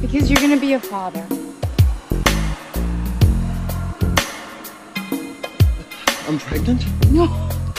Because you're gonna be a father. I'm pregnant? No.